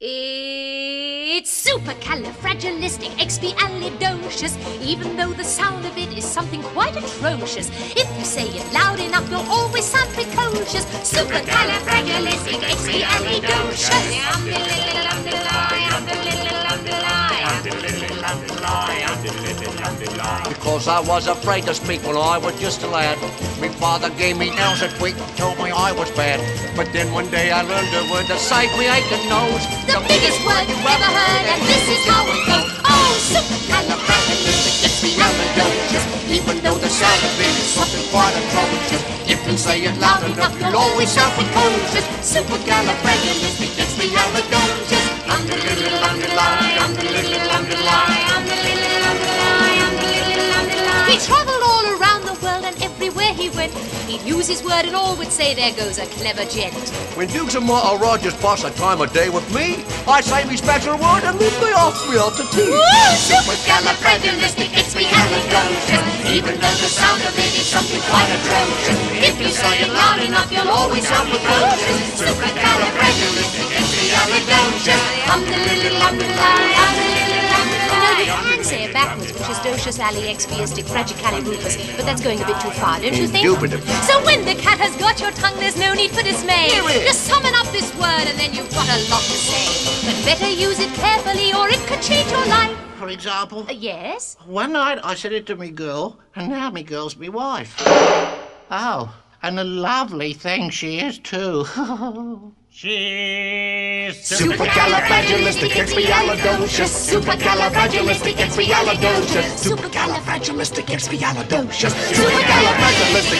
It's supercalifragilisticexpialidocious, even though the sound of it is something quite atrocious. If you say it loud enough, you'll always sound precocious. Because I was afraid to speak when I was just a lad. My father gave me nails a tweak and told me I was bad. But then one day I learned a word to save me aching nose. The biggest word you've ever heard, and this is how it goes. Oh, supercalifragilistic, gets me out of supercalifragilisticexpialidocious, even though the sound of it is something quite atrocious. If you say it loud enough, you'll always sound conscious. Supercalifragilistic, gets me out precocious. Supercalifragilisticexpialidocious. Underline, underline, underline, He travelled all around the world, and everywhere he went, he'd use his word, and all would say, "There goes a clever gent." When Dukes and Martha Rogers pass a time of day with me, I say me special word and leave me off me to tea. Supercalifragilisticexpialidocious, even though the sound of it is something quite atrocious. If you say it loud enough, you'll always sound precocious. Little, um, the lie, um, the little, um, the it backwards, which is docious ali expiastic fragicalirufus, but that's going a bit too far, don't you think? Indubitably. So when the cat has got your tongue, there's no need for dismay. Here it is. Just summon up this word, and then you've got a lot to say. But better use it carefully, or it could change your life. For example, Uh, yes? one night I said it to me girl, and now me girl's me wife. Oh, and a lovely thing she is too. She's Supercalifragilisticexpialidocious. Supercalifragilisticexpialidocious. Supercalifragilisticexpialidocious. Supercalifragilisticexpialidocious.